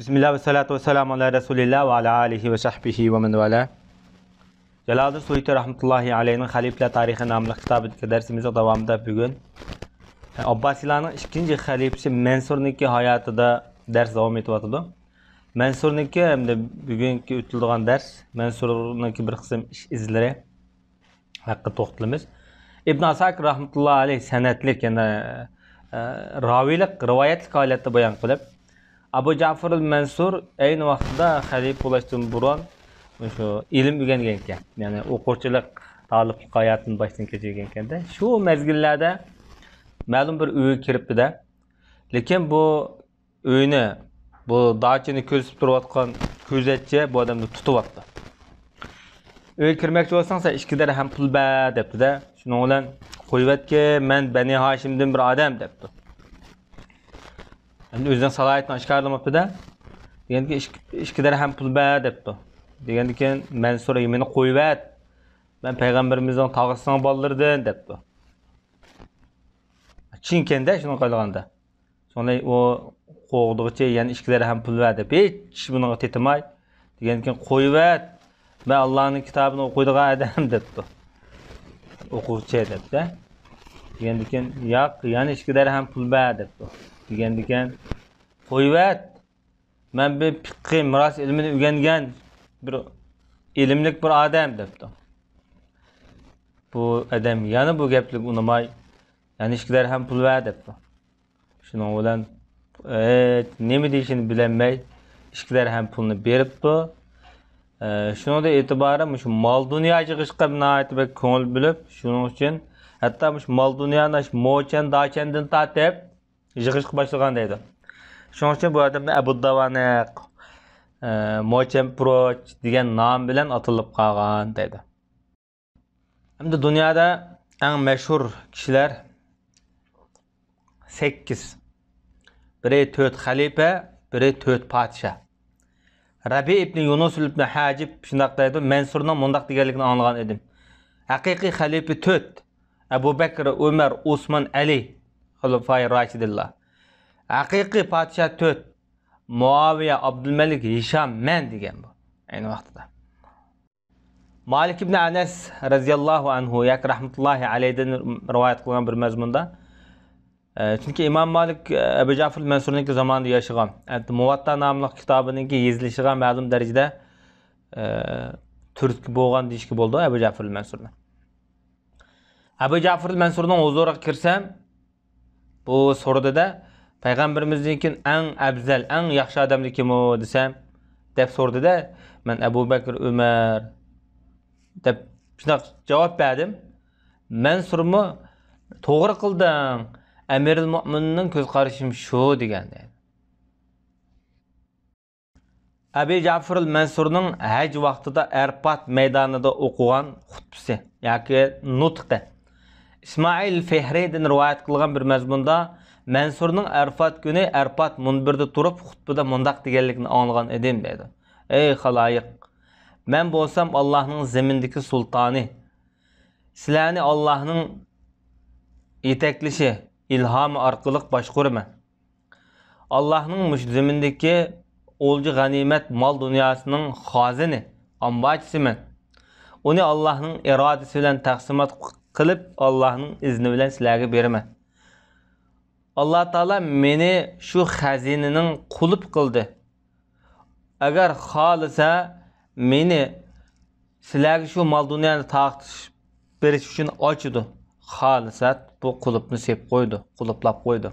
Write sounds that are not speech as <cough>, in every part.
Bismillah ve salatu ve selamu ala Resulillah ve ala alihi ve sahbihi ve men vela. Celalı Suyuti Rahmetullahi Aleyh'in Halife Tarihi namlı kitabı dersimizin devamında bugün e, Abbasilanın ikinci halifesi Mansur'niki hayatında ders devam etiyorduk. Mansur'niki hem de bugünkü ötüldüğün ders Mansur'niki bir kısım iş izleri hakkı toxtalımız. İbn Asak Rahmetullahi Aleyh senetlik yani e, e, ravilik, rivayetlik halette bayan qilib abu jafar al mansur ayni vaqtida halib bo'lishdan burun shu ilm o'rgangan ekan. Ya'ni o'quvchilik talib hayotini boshdan kechirgan ekanda. Shu mezgillarda ma'lum bir uyga kiribdida. Lekin bu uyni bu dachini ko'zib turayotgan ko'zatchi bu odamni tutyapti uyga kirmoqchi bo'lsang san ikki ham pul ber debdida. Shuning bilan qo'yyapki man bani hoshimdan bir odam debdi. Endi o'zidan salohiyatni oshkorlamabdida deganki ikki ham pul ba debdi. Degandan keyin mansur meni qo'yvat. Man payg'ambarimizning tog'asidan bolalaridan debdi. Chin shuni shunaqa qilganda. Sonday u qo'g'dig'icha yana ikki ham pul ber deb hech bunaqa tetimay. Degandan keyin qo'yvat. Man allohni kitobini o'qiydigan odam <laughs> debdi. O'quvchi debdi. Degandan keyin yo'q yana ikki ham pul ber debdi. Degandan keyin qo'yvat man bu fiqqiy miros ilmini o'rgangan bir ilmlik bir odam debdi bu odam yana bu gapni unamay yana ikki ham pul ber debdi shuning bilan nima deyishini bilolmay ikki ham pulni beribdi shundan e'tiboran shu mol dunyo yig'ishga ko'ngil bilib shuning uchun hatto mol dunyoni mo'chan dochandan tortib boshlagan deydi shuning uchun bu odamni abu davaniq mo'chan proch degan nom bilan atilib qolgan deydi endi dunyoda eng mashhur kishilar sakkiz biri to'rt xalifa biri to'rt podshoh rabi ibn yunus ibn hajib shundoq deydi mansurni mundoq deganligini anglagan edim haqiqiy xalifa to'rt abu bakr umar usmon ali xulafai rashidillah. Haqiqiy podshoh to'rt. Muaviya abdulmalik hisham man degan bu ayni vaqtida malik ibn anas roziyallohu anhu yoki rahmatullohi alayhidan rivoyat qilgan bir mazmunda chunki imom malik abu jafr mansurniki zamonida yashagan muvatta nomli kitobininki yezilishiga ma'lum darajada turtki bo'lgan deyishga bo'ldi abu jafr mansurni abu jafr mansurni huzuriga kirsam bu so'radida payg'ambarimizdan eng afzal eng yaxshi odamni kim u desam deb so'radida man abu bakr umar deb shunaqa javob berdim. Mansurmi to'g'ri qilding amiril mo'minning ko'z qarashim shu degan abi jafril mansurning haj vaqtida arpat maydonida o'qigan xutbisi yoki nutqi. Ismoil fehriydan rivoyat qilgan bir mazmunda mansurning arfat kuni arfat munbirda turib xutbada mundoq deganlikni anglagan edim deydi ey haloyiq man bo'lsam allohning zimindagi sultoni sizlarni allohning yetaklashi ilhomi orqali boshquraman allohning zimindagi o'lji g'animat mol dunyosining xozini ombachisiman uni allohning irodasi bilan taqsimot qilib allohning izni bilan sizlarga beraman. Alloh taolo meni shu xazinaning qulib qildi. Agar xohlasa meni sizlarga shu mol dunyoni taqtish berish uchun ochdi. Xohlasa bu qulubni sep qo'ydi qulublab qo'ydi.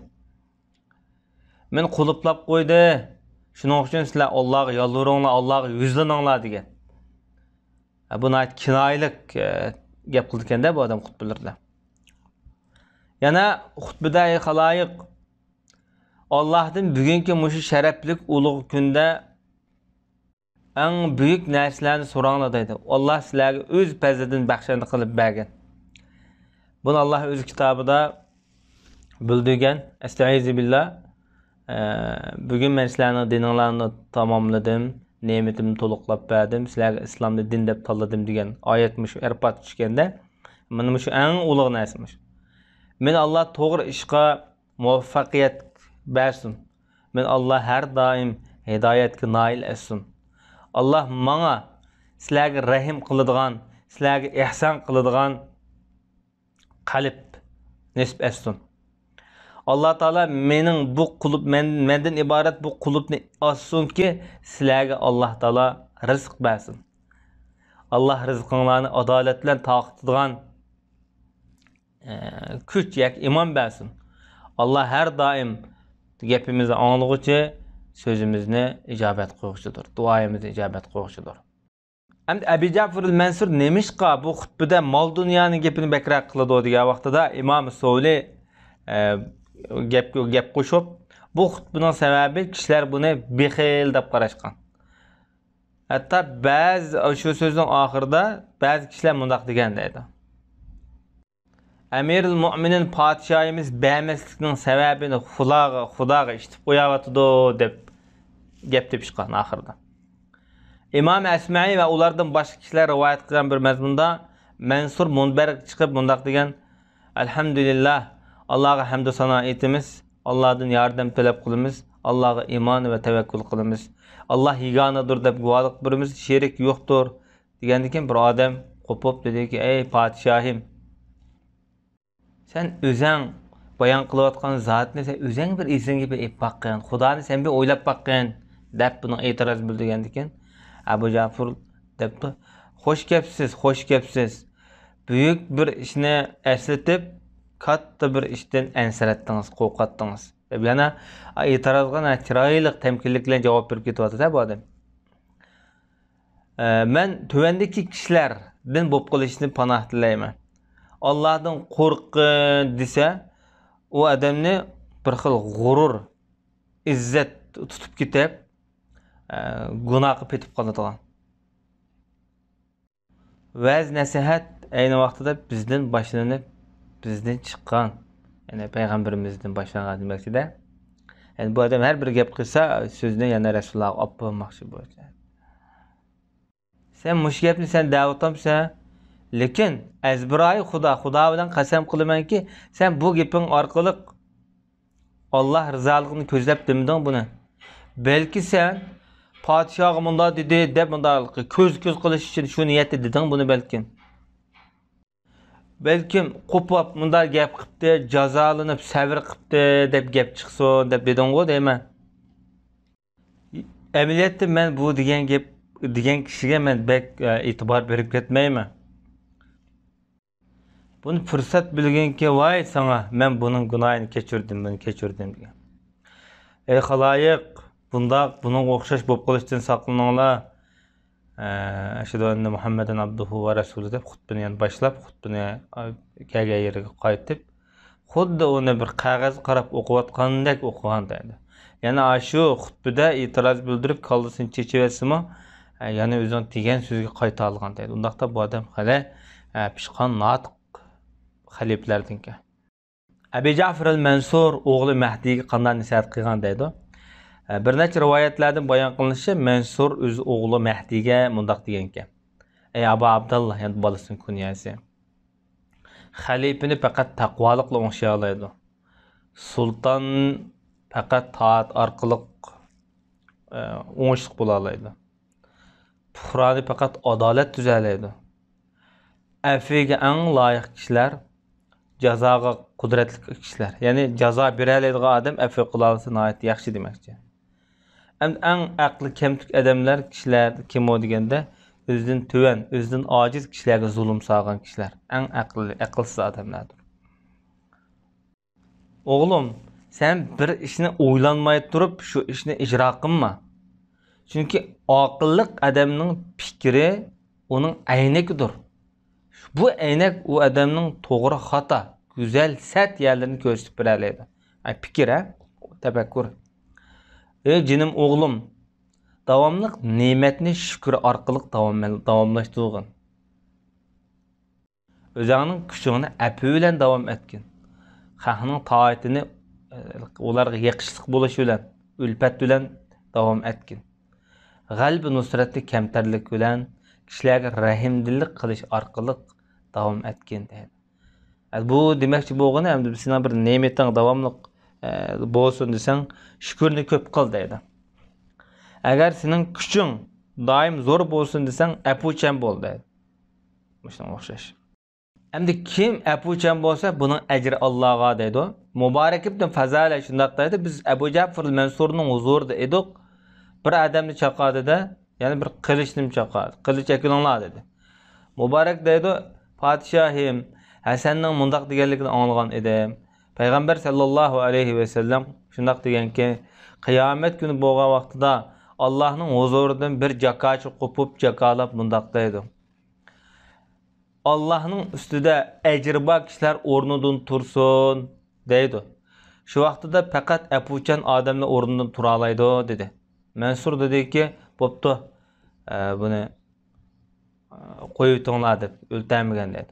Men qulublab qo'ydi. Shuning uchun sizlar allohga yolvuringlar allohga yuzlaninglar degan. Bu kinoyalik e, gap qildi ekanda bu odam xutbalarda yana xutbadagi haloyiq ollohdan bugungi mushu sharaflik ulug' kunda eng buyuk narsalarni so'ranglar deydi olloh sizlarga o'z fazlidan baxshanda qilib bergan. Buni alloh o'z kitobida bildirgan. Astaizu billah. Bugun men sizlarni dininglarni tamomladim. Ne'matimni to'liqlab berdim sizlarga islomni din deb tanladim degan oyat shu arpat tushganda mana shu eng ulug' narsa men alloh to'g'ri ishga muvaffaqiyat bersin. Men alloh har doim hidoyatga noil etsin. Alloh manga sizlarga rahim qiladigan sizlarga ehson qiladigan qalb nisb etsin alloh taolo mening bu qulub men, mendan iborat bu qulubni ochsinki sizlarga alloh taolo rizq bersin alloh rizqinglarni adolat bilan taqitadigan e, kuch yak iymon bersin alloh har doim gapimizni anglag'uchi so'zimizni ijobat qiluvchidir duoyimizni ijobat qiluvchidir endi abi jafur mansur nemishqa bu xutbida mol dunyoni gapini bakroq qiladi degan vaqtida imom sovli gapga gap qo'shib bu xutbining sababi kishilar buni bexil deb qarashgan. Hatto ba'zi shu so'zni oxirida ba'zi kishilar mundoq degan deydi amiril mo'minin podshoyimiz bamaslikning sababini xudoga xudoga eshitib qo'yapti deb gap tepishgan oxirida. Imom asmai va ulardan boshqa kishilar rivoyat qilgan bir mazmunda mansur munbar chiqib mundoq degan alhamdulillah Allah'a hamd sana etimiz. Allah'dan yardım talep kılımız. Allah'a iman ve tevekkül kılımız. Allah yiganadır deb guvalık birimiz şerik yoktur. Degendikin bir adam kopup dedi ki ey padişahim sen özen bayan kılayotgan zatni sen özen bir izin bir ep bakkan. Xudani sen bir oylap bakkan deb buni e'tiroz bildirgandikin. Abu Jafur debdi. Xo'sh kepsiz, xo'sh kepsiz. Buyuk bir ishni eslatib katta bir ishdan ansiratdingiz qo'rqatdingiz deb yana e'tirozga chiroyli temkinlik bilan javob berib ketyapti bu odam man tuvandagi kishilardan bo'lib qolishni panoh tilayman. Ollohdan qo'rqin desa u odamni bir xil g'urur izzat tutib ketib gunoh qilib ketib qoladigan vaz nasihat ayni vaqtida bizdan boshlanib bizden chiqqan ya'ni payg'ambarimizdan boshlangan demakchida ya'ni bu odam har bir gap qilsa so'zni yana rasulullohga olib bormoqchi bo'ldi sen mush gapni sen davutomsan lekin azbiroyi xudo xudo bilan qasam qilamanki sen bu gaping orqali olloh rizoligini ko'zlab demding buni. Balki sen podshoga mundoq dedi deb mundoq ko'z ko'z qilish uchun shu niyatda deding buni balkim. бәлкім қопап мында гәп қыпты жазаланып сәбір қыпты деп гәп шықсын деп дедің ғой деймі әмелиятте мен бұл деген геп деген кішіге мен бәк ә, итибар беріп кетмеймін бұны пұрсат білгенке вай саңа мен бұның күнайын кешірдім мен кешірдім деген. Ей халайық бұнда бұның оқшаш болып қылыштан сақланыңлар ashhadu anna muhammadan abduhu va rasuli deb xutbani yana boshlab xutbani kelgan yeriga qaytib xuddi uni bir qog'oz qarab o'qiyotgandek o'qigan deydi yana shu xutbida e'tiroz bildirib kollasini chechivyapsimi yana o'zini degan so'zga qayta olgan deydi undaqda bu odam hali pishqon notiq xaliflardan abi jafr al mansur o'g'li mahdiyga qanday nasihat qilgan deydi Э, bir necha rivoyatlarda bayon qilinishicha mansur o'z o'g'li mahdiyga mundoq degan ekan ey abu abdulloh yani bolasini kunyasi xalifani faqat taqvoliq bilan o'xshay oladi sulton faqat toat orqali o'ngishliq bo'la oladi puhroni faqat adolat e, tuzalaydi afiga eng loyiq kishilar jazoga qudratli kishilar ya'ni jazo beroladigan odam afi qila olsa yaxshi demoqchi eng aqli kamtuk odamlar kishilar kim u deganda o'zidan tuvan o'zidan ojiz kishilarga zulm solgan kishilar. Eng aqlli aqlsiz odamlardir o'g'lim sen bir ishni o'ylanmay turib shu ishni ijro qilma. Chunki oqillik odamning fikri uning aynakidir bu aynak u odamning to'g'ri xato go'zal sat yerlarini ko'rsatib beradi. Fikr a tafakkur Ey cinim oğlum, davamlıq nemətni şükür arqılıq davam, davamlaşdırğın. Özəğinin küçüğünü əpüylən davam etkin. Xəxinin taayətini onlara e, yaqışlıq buluş bilən, ülpət bilən davam etkin. Qalbi nusrətli kəmtərlik bilən, kişilərə rəhimdillik qılış arqılıq davam etkin deyir. E, bu deməkçi bu oğlanı həm də sizin bir nemətin davamlıq болсын десең шүкіріне көп қыл дейді әгәр сенің күшің дайым зор болсын десең әпучан бол дейді шуныңа ұқсас Әмді кім әпучан болса, бұның әжірі Аллаға дейді. Мұбарак ибн Фазале шындақ дейді. Біз Әбу Жафр Мансурның huzurida edik. Bir адамды chaqadi da, ya'ni bir qilichni chaqadi. Qilich yakunlar dedi. Muborak deydi, "Podshohim, Hasanning mundaq deganligini anglagan edim. Vasallam shundoq deganki qiyomat kuni bo'lgan vaqtida allohning huzuridan bir jakochi qo'pib jakolab mundoq deydi allohning ustida ajri bor kishilar o'rnidan tursin deydi. Shu vaqtida faqat apuchan odamlar o'rnidan tura oladi dedi. Mansur dediki bo'pti e, buni e, qo'yib o'tinglar deb o'ltamagan dedi.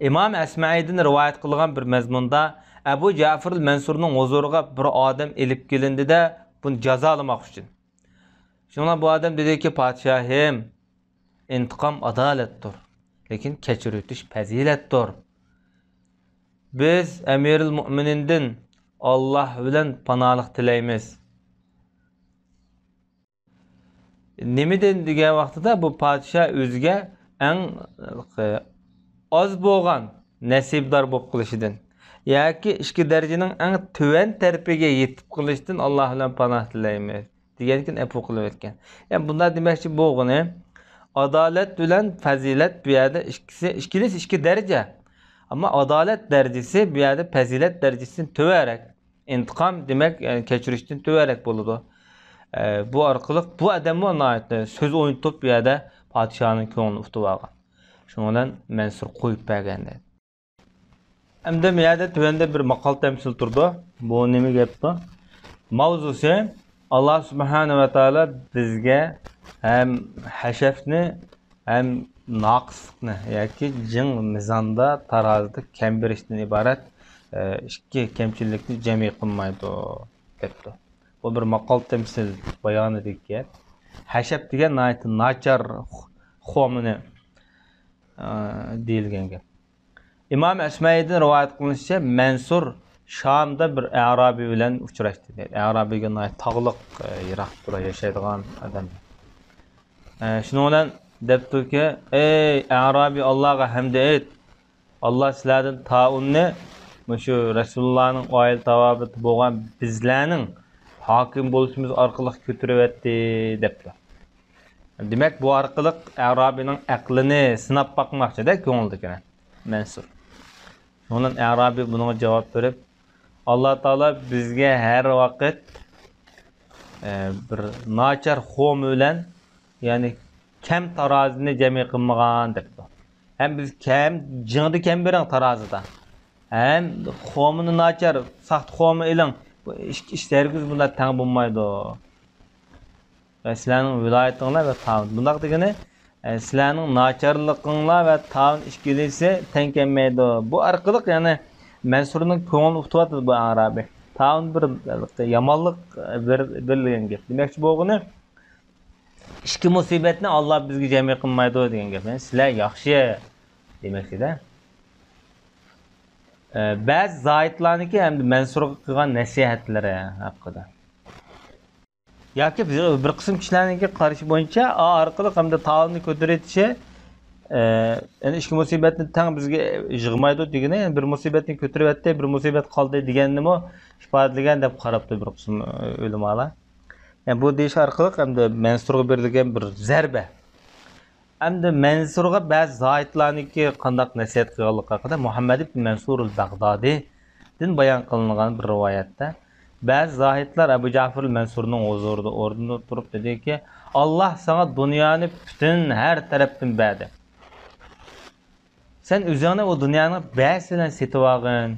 İmam Əsməidin rivayət qılğan bir məzmunda Əbu Cəfir Mənsurun huzuruna bir adam elib gəlindi də bunu cəzalamaq üçün. Şuna bu adam dedi ki, padişahım, intiqam adalətdir. Lakin keçirütüş pəzilətdir. Biz Əmirül Möminindin Allah bilən panalıq diləyimiz. Nimidən deyə vaxtı da bu padişah özgə ən аз болған нәсибдар болып қылышыдың яки ішкі дәреженің ең төмен тәрпеге етіп қылышыдың аллахтан панах тілейміз деген екен әпу қылып өткен яғни бұнда демекші болғаны adalet bilen fazilet bir yerde ikisi ikilisi iki derece. Ama adalet derecesi bir yerde fazilet derecesini töverek intikam demek yani keçirişten töverek buludu. Ee, bu arkalık bu adamı ona ait söz oynatıp bir yerde padişahın köyünü uftuvağa. Шоңынан мәнсір қойып бәгенді. Әмді мәді түвенде бір мақал тәмсіл тұрды. Бұл немі кәп бі? Маузусы, Аллах Субхану Ва Таала бізге әм хәшәфні, әм нақысықны, әкі жын мизанда таразды кәмбіріштің ібарат, ә, ішкі кемшілікті жәмей қынмайды депті. Бұл бір мақал тәмсіл баяны дек кәп. Деген айты начар қомыны deyilgənə. İmam Əsməyidin rivayət qılınışca Mənsur Şamda bir Ərabi ilə uçraşdı. Ərabi günə tağlıq e, İraqda yaşayan adam. Şununla e, deptiki, ey Ərabi Allah'a həmd et. Allah sizlərdən taunni şu Resulullah'ın ail tavabıtı boğan bizlərinin hakim buluşumuz arkalık götürüvetti depler. Demak bu orqali arobiyning aqlini sinab boqmoqchida ko'ngildagini mansur. Undan arobiy bunga javob berib alloh taolo bizga har vaqt e, bir nochar xom bilan ya'ni kam tarozini jami qilmagan debdi ham biz kam jingni kam bering tarozida. Ham xomini nochar saxt xomi iling ishlargiz bular tang bo'lmaydi. Va sizlarning viloyatinglar va tavun bundoq degani e, sizlarning nacharliginglar va tavun ishkilisi teng kelmaydi. Bu orqali ya'ni mansurni ko'nglini utyapti bu arabiy tavun bir yomonlik berilgan gap. Demoqchi bo'lgani ishki musibatni olloh bizga jami qilmaydi degan gap. Sizlar yaxshi demoqchida e, ba'zi zoidlarniki hamda mansurga qilgan nasihatlari haqida. Yoki bir qism kishilarniki qarashi bo'yicha a orqali hamda taomni ko'taritishi e, endi ishki musibatni tang bizga yig'maydi degani bir musibatni ko'taryapti bir musibat qoldi deganimi ifodalagan deb qarabdi bir qism e, ulamolar. Yani bu deyish orqali hamda mansurga berilgan bir zarba. Hamda mansurga ba'zi zoidlarniki qandoq nasihat qilganligi haqida muhammad ibn mansur bag'dodiydan bayon qilingan bir rivoyatda ve zahitler Ebu Cafer Mansur'un huzurunda orada durup dedi ki Allah sana dünyanı bütün her taraftan verdi. Sen üzerine o dünyanı bəsilən setib.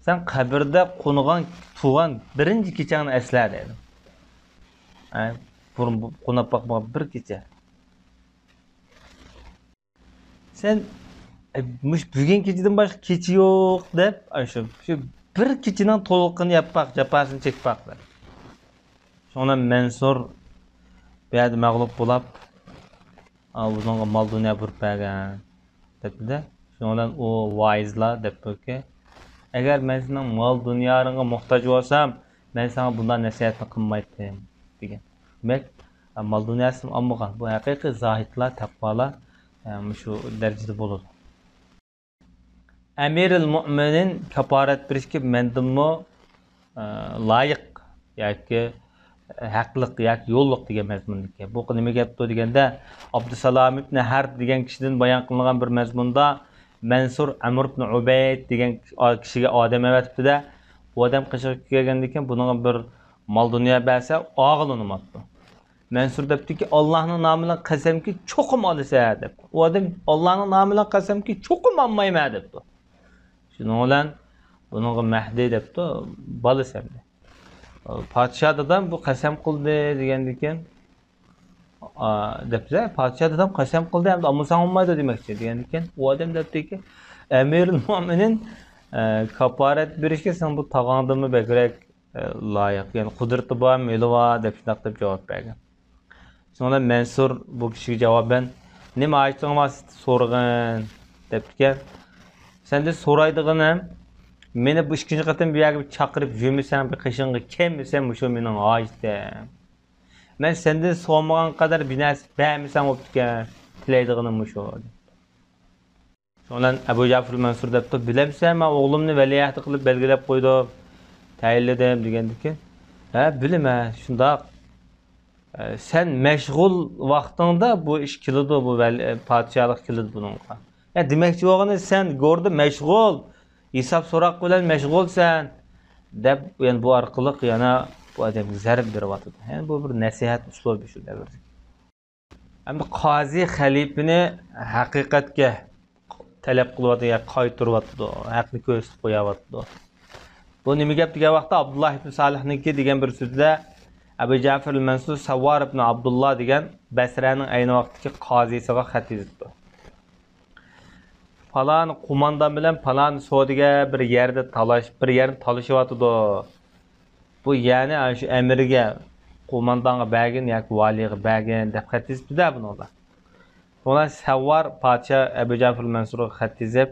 Sen kabirde konuğan, tuğan birinci keçeni əslə dedim. Yani, burun qonab bakmağa bir keçe. Sen e, bugün keçeden başka keçi yok deyip, bir kechadan to'lqini yappoq jafosini chekmoqdir shuna mansur bu yerda mag'lub bo'lib o'zingga mol dunyo burib bergan debdida shundan u voizlar debdiki agar men sening mol dunyoringga muhtoj bo'lsam men sanga bundan nasihatni qilmaydim degan. Demak mol dunyosini olmagan bu haqiqiy zohidlar taqvolar e, shu darajada bo'ladi amiril mo'minin kaporat berishga mendimmi e, loyiq yoki e, haqliq yoki yo'lliq degan mazmundagi bu nima gapdi deganda abdusalom ibn har degan kishidan bayon qilingan bir mazmunda mansur amr ibn ubayd degan kishiga odam avatibdida bu odam qishga kelgandan keyin buning bir mol dunyo bersa og'ilunimabdi mansur debdiki ollohni nomi bilan qasamki cho'qim olasan deb u odam ollohni nomi bilan qasamki cho'qim olmayman debdi. Shuning bilan bunga mahdiy debdi bolasi podsho dadam bu qasam qildi degandan keyin debdi podsho dadam qasam qildi hamda olmasang olmaydi demoqchi degandan keyin u odam debdiki amirul mo'minin e, kaporat berishga sen bu tog'ongdimi bakrak e, loyiq ya'ni qudrati bor meli bor deb shundoq deb javob bergan. So'ngra mansur bu kishiga javoban nima ayting sorgun debdikan. Səndə soraydığınım Məni bu ikinci qatın bir yəqin çaqırıb gömüsən bir qışınqı kemisən bu şo mənim aiddə. Mən səndən soğumağın qədər bir nəsə bəyəmirsən o bitkən. Tiləydığınım bu şo. Ondan Əbu Cəfr Mənsur deyibdi, biləmsən mən oğlumnu vəliyyətli qılıb belgiləb qoydum. Təyinlədim deyəndi ki, hə bilim hə, şundaq. Ə, hə, sən məşğul vaxtında bu iş kilidir bu padşahlıq kilidir bununla. Bunga demoqchi bo'lgani sen go'rda mashg'ul hisob so'roq bilan mashg'ulsan deb yani bu orqali yana bu odamga zarb beryotdi yani bu bir nasihat uslubi shu davrda endi qozi xalifani haqiqatga talab qilyapti yo qaytiryapti haqni ko'rsatib qo'yyapti bu nima gap degan vaqtda abdulloh ibn solihniki degan bir so'zda abu jafir mansur savvar ibn abdulloh degan basraning ayni vaqtdagi qozisiga xat yozibdi falan kumandan bilan falan sodiga bir yerda talash bir yerni talashyotidi bu ya'ni shu amirga qo'mondonga bergin yoki valiyga bergin deb xat yozibdida bunolar Sonra Savvar podsho Abu Jafr Mansurga xat yozib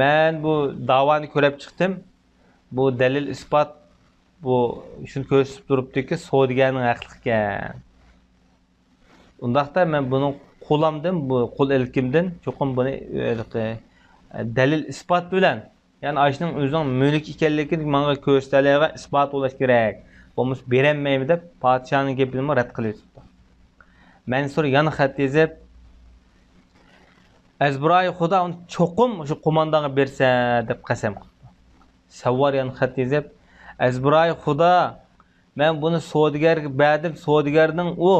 man bu davoni ko'rib chiqdim. Bu dalil isbot bu shuni ko'rsatib turibdiki sodiganing haqli ekan undaqda men buni qo'lamdan bu qo'l ilkimdan cho'qim buni e, e, dalil isbot bilan. Ya'ni ashning o'zining mulk ekanligini manga ko'rsatalayotgan isbot bo'lishi kerak. Bo'lmasa berolmayman deb podshoning gapini rad qilib mansur yana xat yozib azbiroyi xudo uni cho'qim o'sha qo'mondonga bersa deb qasam qildi. Savvar yana xat yozib azbiroyi xudo man buni savdogarga berdim savdogarning u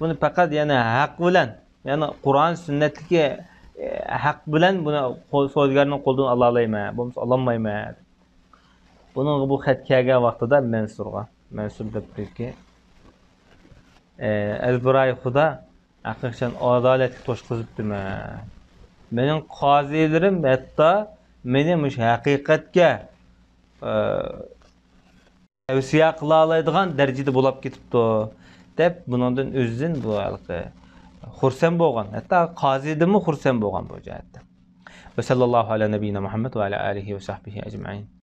buni faqat yana haq bilan ya'ni qur'on sunnatga e, haq bilan buni savdogarning qo'lidan ola olmayman bo'lmasa ololmayman buni bu xat kelgan vaqtida mansurga mansur debdiki e, azbiroy xudo haqiqatan adolatga to'shqizibdimi? Mening qozilarim hatto meni mush haqiqatga e, tavsiya qila oladigan darajada bo'lib ketibdi deb bundan o'zidan bu خرسن بوغان حتى قاضي دمو خرسن بوغان بوجهات وصلى الله على نبينا محمد وعلى آله وصحبه أجمعين.